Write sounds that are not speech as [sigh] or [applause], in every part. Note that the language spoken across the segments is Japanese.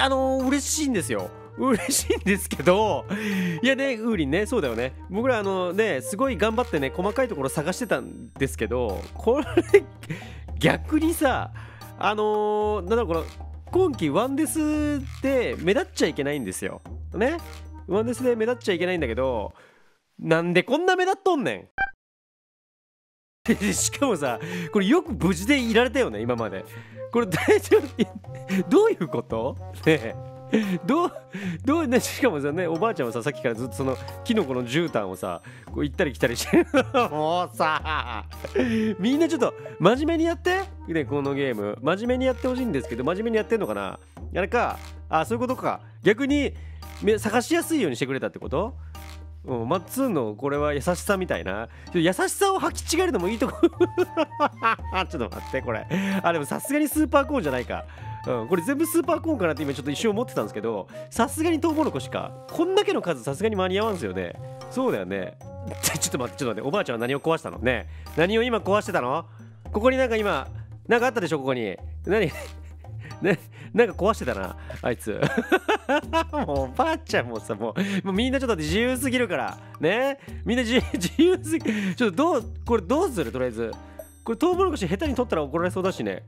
あのー、嬉しいんですよ。嬉しいんですけどいやねウーリンねそうだよね。僕らあのねすごい頑張ってね細かいところ探してたんですけどこれ逆にさあのー、なんだろうこの今季ワンデスで目立っちゃいけないんですよ。ね？ワンデスで目立っちゃいけないんだけどなんでこんな目立っとんねん？しかもさこれよく無事でいられたよね今まで。これ大丈夫？[laughs] どういうこと？ねえ。どうどうねしかもさねおばあちゃんはささっきからずっとそのキノコの絨毯をさこう行ったり来たりしてる [laughs] もうさみんなちょっと真面目にやって。ねこのゲーム。真面目にやってほしいんですけど真面目にやってんのかな？あれか。あそういうことか。逆に探しやすいようにしてくれたってこと？うん、マッツンのこれは優しさみたいな。優しさを履き違えるのもいいとこ。[laughs] ちょっと待ってこれ。あでもさすがにスーパーコーンじゃないか。うん、これ全部スーパーコーンかなって今ちょっと一瞬思ってたんですけどさすがにトウモロコシか。こんだけの数さすがに間に合わんすよね。そうだよね。ちょっと待ってちょっと待って。おばあちゃんは何を壊したの？ね何を今壊してたの？ここになんか今なんかあったでしょ？ここに。何？ね、なんか壊してたな、あいつ。[laughs] もうおばあちゃんもさ、もう、もうみんなちょっと自由すぎるから、ね。みんな自 [laughs] 由すぎちょっとどう、これどうするとりあえず。これトウモロコシ下手に取ったら怒られそうだしね。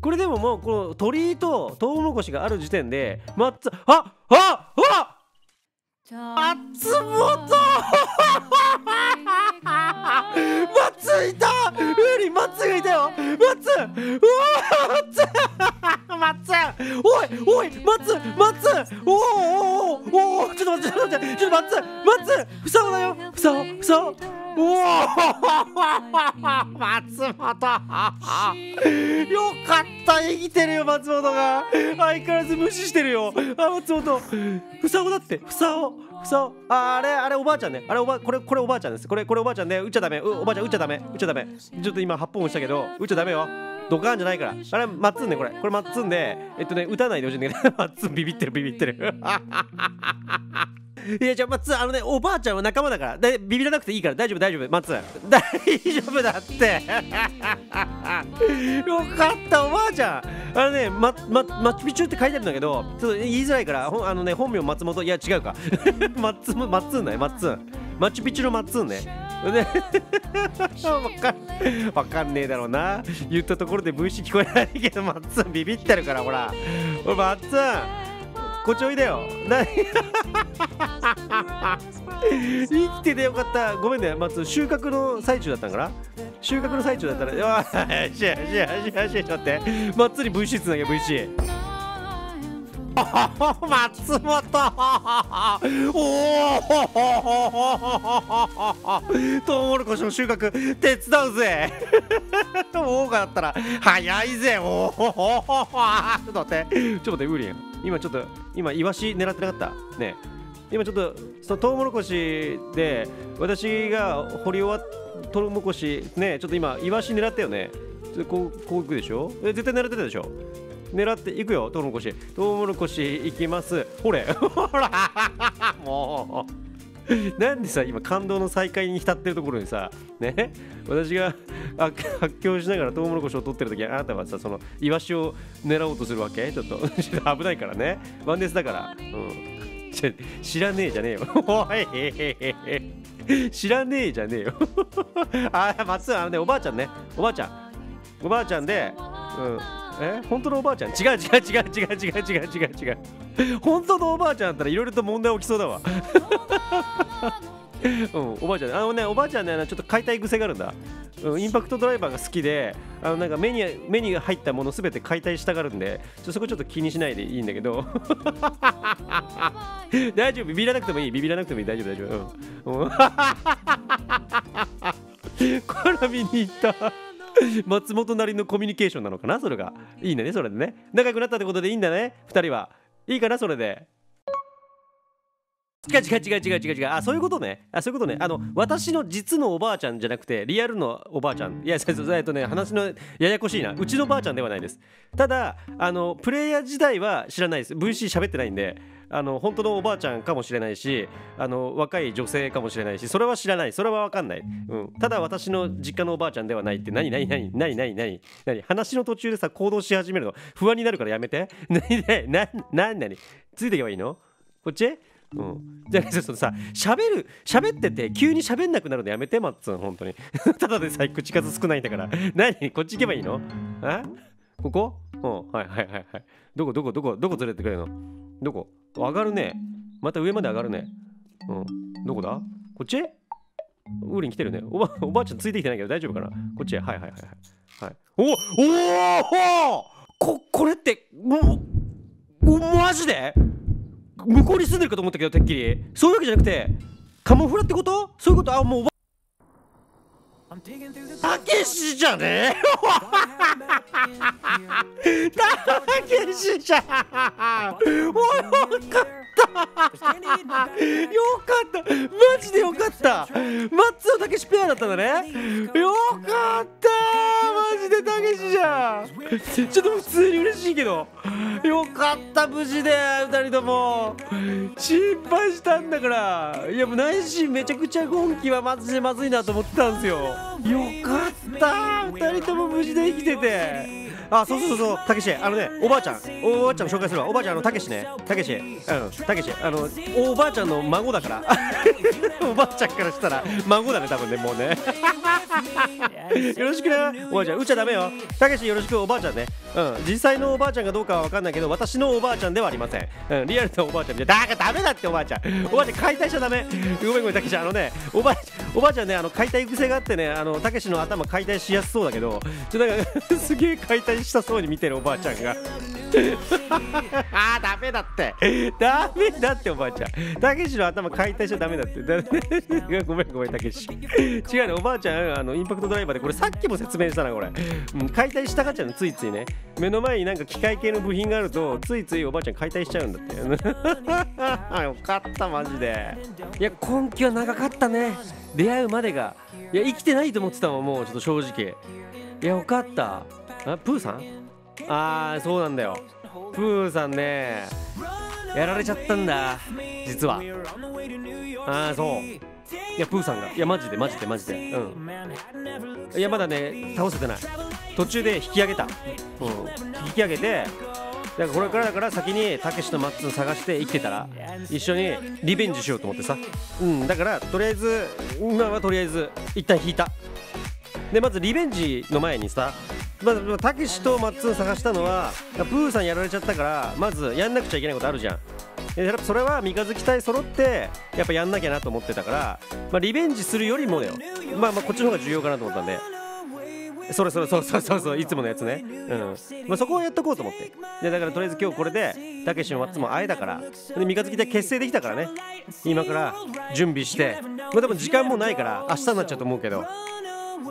これでももうこの鳥居とトウモロコシがある時点で松あああ松本松いたウリ松がいたよ松うわ松松おいおい松松。おおおおおちょっと待ってちょっと待ってちょっと待って松ふさおだよ。ふさおふさおおお [laughs] 松本。[laughs] よかった生きてるよ松本が。相変わらず無視してるよ。あ松本。ふさおだって。ふさおふさおああれあれおばあちゃんね。あれおばこれこれおばあちゃんです。これこれおばあちゃんね。打っちゃダメ。おばあちゃん打っちゃダメ。打っちゃダメ。ちょっと今8本押したけど打っちゃダメよ。ドカーンじゃないから。あれマッツンねこれ。これマッツンでえっとね打たないでほしいんだけど。マッツンビビってるビビってる。[laughs] いやじゃあ松あのねおばあちゃんは仲間だから。でビビらなくていいから。大丈夫大丈夫。松 [laughs] 大丈夫だって。[laughs] よかったおばあちゃん。あのねままマッチピチュって書いてあるんだけどちょっと言いづらいからほあのね本名松本。いや違うか。マッツマッツンねマッツンマッチュピチュのマッツンねね。[laughs] わかんねえだろうな。言ったところで VC 聞こえないけどマッツンビビってるからほら。おマッツン。こっちおいでよ。な [laughs] 生きててよかった。ごめんね。松収穫の最中だったんかな？収穫の最中だったらよしよしよしよしよしよし待って。松に VC つなげ VC [laughs] 松本。[laughs] おお [laughs] トウモロコシの収穫手伝うぜ。オーガだったら早いぜ。おおちょっと待って。ちょっと待ってウーリン。今ちょっと今イワシ狙ってなかった？ね今ちょっとそのトウモロコシで私が掘り終わっトウモロコシねちょっと今イワシ狙ったよね。こうこういくでしょ？絶対狙ってたでしょ？狙っていくよトウモロコシ。トウモロコシいきます。ほれ。ほ [laughs] らもう。なんでさ今感動の再会に浸ってるところにさね？私が発狂しながらトウモロコシを取ってる時あなたはさそのイワシを狙おうとするわけ？[laughs] ちょっと危ないからね。ワンデスだから。うん。知らねえじゃねえよ。おい。知らねえじゃねえよ。[laughs] あ松あのねおばあちゃんね。おばあちゃん。おばあちゃんでうん。え？本当のおばあちゃん？違う違う違う違う違う違う違う違う本当のおばあちゃんだったらいろいろと問題起きそうだわ。[laughs] うん、おばあちゃんあのねおばあちゃんねちょっと買いたい癖があるんだ、うん、インパクトドライバーが好きであのなんか目に目に入ったものすべて解体したがるんでちょそこちょっと気にしないでいいんだけど。[laughs] 大丈夫？ビビらなくてもいい。ビビらなくてもいい。大丈夫大丈夫。うん、うん、これ見に行った。[laughs] 松本なりのコミュニケーションなのかな？それが。いいねそれでね。仲良くなったってことでいいんだね。2人は。いいかな？それで。違う違う違う違う違う違う。あそういうことね。あそういうことね。あの私の実のおばあちゃんじゃなくてリアルのおばあちゃん。いやえっとね話のややこしいな。うちのばあちゃんではないです。ただあのプレイヤー時代は知らないです。VC 喋ってないんで。あの本当のおばあちゃんかもしれないしあの若い女性かもしれないしそれは知らない。それは分かんない、うん、ただ私の実家のおばあちゃんではないって何何何何何何何話の途中でさ行動し始めるの。不安になるからやめて。[laughs] 何何何何ついていけばいいの？こっち？うん、じゃあそのさ喋る喋ってて急に喋んなくなるのやめてマッツン本当に。[laughs] ただでさえ口数少ないんだから。何？こっち行けばいいの？あ？ここ？うん。はいはいはいはい。どこどこどこどこ連れてくれるの？どこ？上がるね。また上まで上がるね。うん。どこだ？こっち？ウーリン来てるね。おばおばあちゃんついてきてないけど大丈夫かな？こっちはいはいはいはい。はい。おおおここれってもうマジで?向こうに住んでるかと思ったけどてっきり。そういうわけじゃなくてカモフラってこと？そういうこと？あもうたけしじゃねえ？たけしじゃおよかった。よかった。マジでよかった。松尾たけしペアだったんだね。よかった。マジでたけしじゃん。ちょっと普通に嬉しいけど。よかった無事で2人とも。心配したんだから。いやもう内心めちゃくちゃ今季はマジでまずいなと思ってたんですよ。よかった2人とも無事で生きてて。あそうそうそうたけしあのねおばあちゃんおばあちゃん紹介するわ。おばあちゃんあのたけしね。たけし。うんたけし。あのおばあちゃんの孫だから。[laughs] おばあちゃんからしたら孫だね多分ねもうね。[laughs] よろしくなおばあちゃん。うっちゃダメよ。たけしよろしくおばあちゃんね。うん実際のおばあちゃんがどうかは分かんないけど私のおばあちゃんではありません。うんリアルなおばあちゃん。じゃだからダメだっておばあちゃん。おばあちゃん解体しちゃダメ。ごめんごめんたけし。あのねおばあちゃんおばあちゃんねあの解体癖があってねあのたけしの頭解体しやすそうだけどちょなんか [laughs] すげえ解体したそうに見てるおばあちゃんが。[laughs] あーダメだって。[laughs] ダメだっておばあちゃん。たけしの頭解体しちゃダメだって。だ [laughs] ごめんごめんたけし。違うねおばあちゃんあのインパクトドライバーでこれさっきも説明したなこれ、うん、解体したがっちゃうのついついね。目の前になんか機械系の部品があるとついついおばあちゃん解体しちゃうんだって。よかったマジで。いや根気は長かったね。出会うまでが。いや生きてないと思ってたもんもうちょっと正直。いやよかった。あプーさんああそうなんだよ。プーさんねやられちゃったんだ実は。ああそう。いやプーさんが。いやマジでマジでマジで。うん。いやまだね倒せてない。途中で引き上げた。うん。引き上げてだからこれからだから先にたけしとマッツン探して生きてたら一緒にリベンジしようと思ってさ。うん。だからとりあえず今はとりあえず一旦引いた。でまずリベンジの前にさまあたけしとマッツン探したのはプーさんやられちゃったからまずやんなくちゃいけないことあるじゃん。それは三日月隊揃ってやっぱやんなきゃなと思ってたから、まあ、リベンジするよりもよ。まあまあこっちの方が重要かなと思ったんで。それそれそうそうそうそういつものやつね。うん。まあそこをやっとこうと思って。でだからとりあえず今日これでたけしもマッツンも会えたから。で三日月隊結成できたからね。今から準備して。まあでも時間もないから明日になっちゃうと思うけど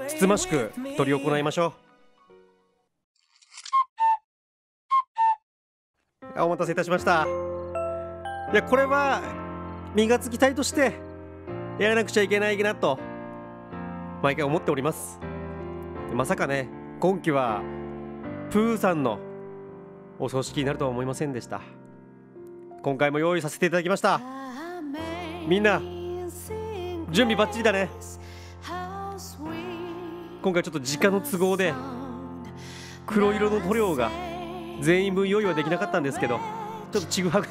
つつましく執り行いましょう。お待たせいたしました。いやこれは身がつきたいとしてやらなくちゃいけないなと毎回思っております。まさかね今季はプーさんのお葬式になるとは思いませんでした。今回も用意させていただきました。みんな準備バッチリだね。今回ちょっと時間の都合で黒色の塗料が全員分用意はできなかったんですけどちょっとちぐはぐ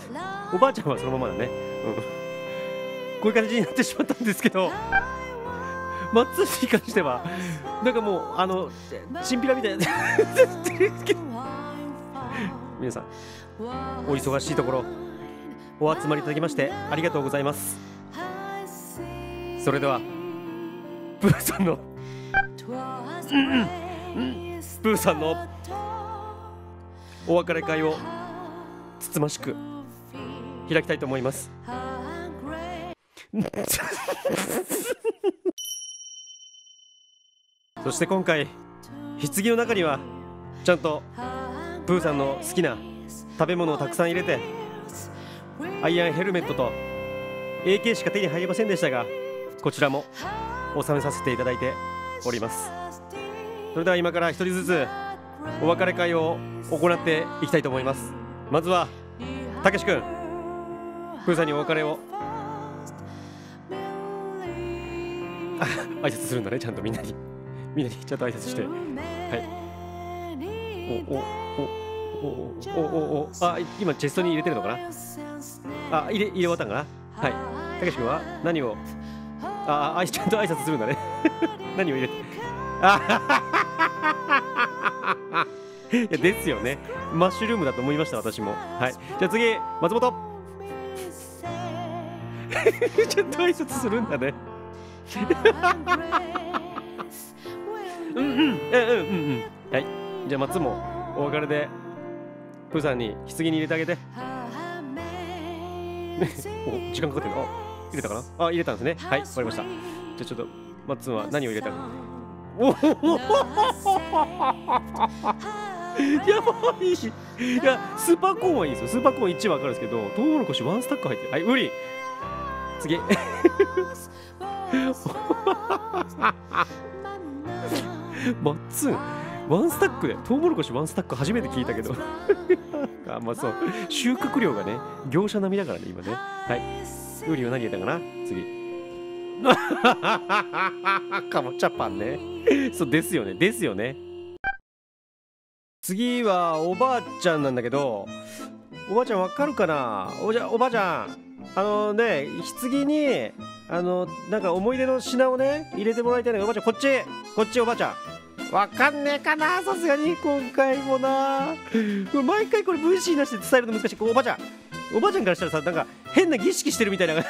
おばあちゃんはそのままだね、うん、こういう感じになってしまったんですけどマッツーに関してはなんかもうあのチンピラみたいな [laughs] 皆さんお忙しいところお集まりいただきましてありがとうございます。それではプーさんのプーさんのお別れ会をつつましく開きたいと思います。[laughs] そして今回棺の中にはちゃんとプーさんの好きな食べ物をたくさん入れてアイアンヘルメットと AK しか手に入りませんでしたがこちらも納めさせていただいております。それでは今から一人ずつお別れ会を行っていきたいと思います。まずはたけし君。プーさんにお別れを。あ [laughs] 挨拶するんだねちゃんとみんなに。[laughs] みんなにちゃんと挨拶して。はい。おおおおおおおあ今チェストに入れてるのかなあ入れ入れ終わったんかなはいたけし君は何をああちゃんと挨拶するんだね何を入れてあいやですよね。マッシュルームだと思いました私も。はい。じゃあ次松本。[laughs] ちゃんと挨拶するんだね。[laughs] うんうん。うんうんうんはい。じゃあ松もお別れでプーさんに棺に入れてあげて。お時間かかってる。のあ入れたかな？あ入れたんですね。はいわりました。じゃあちょっと松は何を入れたかおお [laughs] やばいいやスーパーコーンはいいですよ。スーパーコーン1は分かるんですけどトウモロコシワンスタック入ってる。はいウリ次。[laughs] マッツン。ワンスタックでトウモロコシワンスタック初めて聞いたけど。[laughs] あまあそう。収穫量がね業者並みだからね今ね。はい。ウリは何入れたかな？次。かぼちゃパンね。そうですよね。ですよね次はおばあちゃんなんだけどおばあちゃんわかるかな？おじゃおばあちゃんあのね棺にあのなんか思い出の品をね入れてもらいたいんだけどおばあちゃんこっちこっちおばあちゃん。わかんねえかな？さすがに今回もな。毎回これ VC なしで伝えるの難しい。おばあちゃんおばあちゃんからしたらさなんか変な儀式してるみたいな。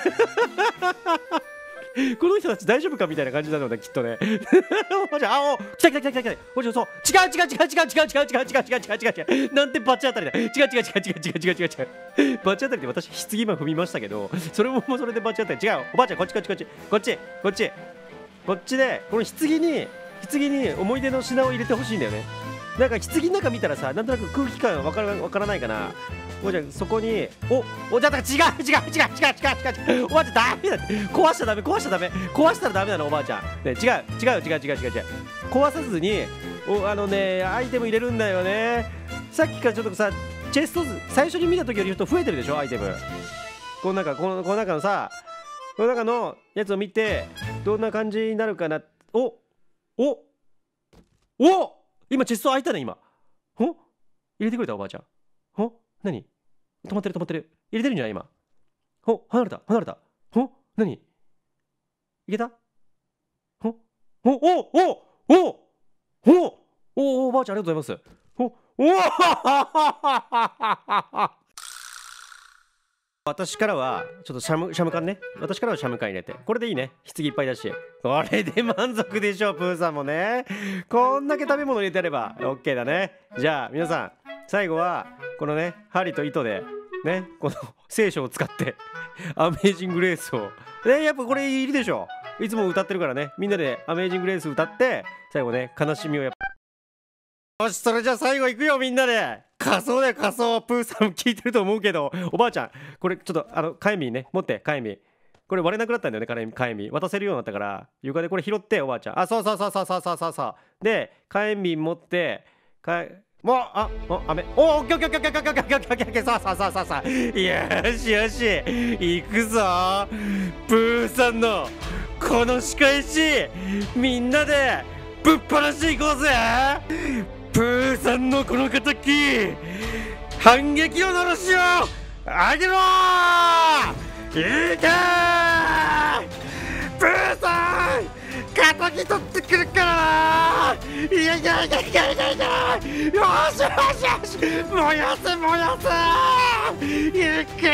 [laughs] この人たち大丈夫かみたいな感じなのねきっとね。[laughs] おじゃあお来た来た来た来た来た。おじゃそう。違う違う違う違う違う違う違う違う違う違う違う。違うなんてバチ当たりだ。違う違う違う違う違う違う違う。違うバチ当たりで私棺今踏みましたけどそれももうそれでバチ当たり。違う。おばあちゃんこっちこっちこっち。こっちこっち。こっちでこの棺に棺に思い出の品を入れてほしいんだよね。なんか棺の中見たらさなんとなく空気感わからわからないかなおじゃんそこにおおじゃあ違う違う違う違う違う違う違うおばあちゃんダメだって壊しちゃダメ壊しちゃダメ壊したらダメなのおばあちゃん、ね、違う違う違う違う違う違う。壊さずにおあのねアイテム入れるんだよね。さっきからちょっとさチェスト最初に見た時よりちょっと増えてるでしょアイテム。この中このこの中のさこの中のやつを見てどんな感じになるかな。おおお今チェスト開いたね今。ほ入れてくれたおばあちゃん。ほ何？止まってる止まってる。入れてるんじゃない今。ほ離れた。離れた。ほ何？いけた？ほおおおおおおおばあちゃんありがとうございます。ほお [laughs] 私からはちょっとシャムシャム缶ね。私からはシャム缶入れて。これでいいね。棺いっぱいだし。これで満足でしょうプーさんもね。こんだけ食べ物入れてれば OK だね。じゃあ皆さん最後はこのね針と糸でねこの聖書を使ってアメージング・レースを。ねやっぱこれいるでしょ。いつも歌ってるからね。みんなでアメージング・レース歌って最後ね悲しみをやっぱ。よしそれじゃあ最後いくよみんなで。仮装だよ仮装。プーさん聞いてると思うけど。おばあちゃんこれちょっとあのカエミね。持ってカエミこれ割れなくなったんだよねカエミカエミ渡せるようになったから。床でこれ拾っておばあちゃん。あそうそうそうそうそうそうそう。でカエミ持ってかもうあお雨。おオッケーオッケーオッケーオッケーオッケーオッケーオッケーオッケーオッケーさあさあさあさあさあよしよし行くぞプーさんのこの仕返しみんなでぶっ放していこうぜプーさんのこの敵反撃ののろしをあげろいけプアコギ取ってくるから。ないやいやいやいやいや。いやよしよしよし。燃やせ燃やせ。いけ